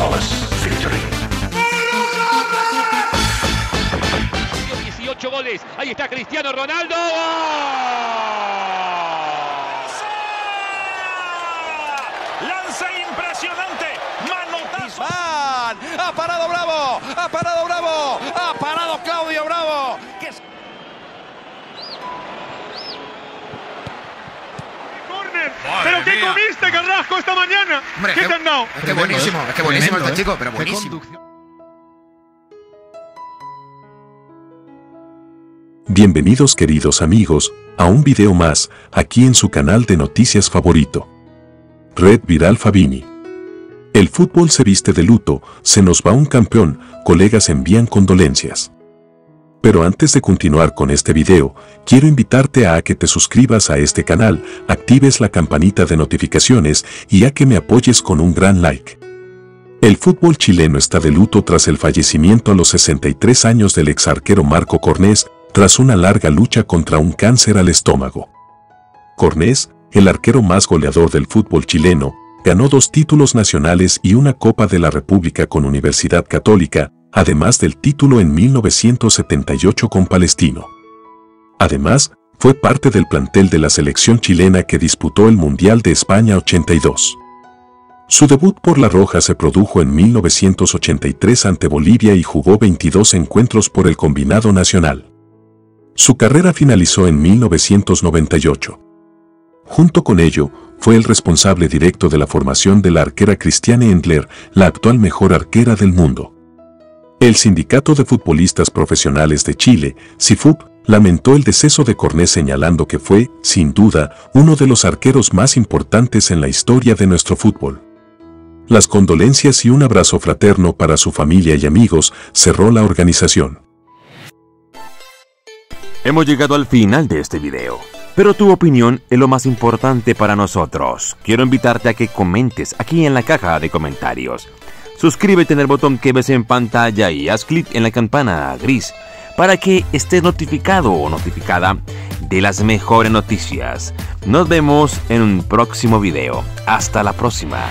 flawless victory. 18 goles. Ahí está Cristiano Ronaldo. Lanza impresionante. Manotazo. Ha parado Bravo. Ha parado Bravo. Ha parado Claudio Bravo. Es- Corner. ¿Pero qué comiste, Carrasco, esta mañana? Hombre, ¿Qué qué- te han dado? Es que buenísimo, es que buenísimo este ¿eh? chico, pero buenísimo. Bienvenidos queridos amigos a un video más aquí en su canal de noticias favorito. Red Viral Fabini. El fútbol se viste de luto, se nos va un campeón, colegas envían condolencias. Pero antes de continuar con este video, quiero invitarte a que te suscribas a este canal, actives la campanita de notificaciones y a que me apoyes con un gran like. El fútbol chileno está de luto tras el fallecimiento a los 63 años del ex arquero Marco Cornés, tras una larga lucha contra un cáncer al estómago. Cornés, el arquero más goleador del fútbol chileno, ganó dos títulos nacionales y una Copa de la República con Universidad Católica, además del título en 1978 con Palestino. Además, fue parte del plantel de la selección chilena que disputó el Mundial de España 82. Su debut por La Roja se produjo en 1983 ante Bolivia y jugó 22 encuentros por el combinado nacional. Su carrera finalizó en 1998. Junto con ello, fue el responsable directo de la formación de la arquera Cristiane Endler, la actual mejor arquera del mundo. El Sindicato de Futbolistas Profesionales de Chile, SIFUP, lamentó el deceso de Cornés señalando que fue, sin duda, uno de los arqueros más importantes en la historia de nuestro fútbol. Las condolencias y un abrazo fraterno para su familia y amigos cerró la organización. Hemos llegado al final de este video, pero tu opinión es lo más importante para nosotros. Quiero invitarte a que comentes aquí en la caja de comentarios. Suscríbete en el botón que ves en pantalla y haz clic en la campana gris para que estés notificado o notificada de las mejores noticias. Nos vemos en un próximo video. Hasta la próxima.